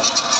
Gracias.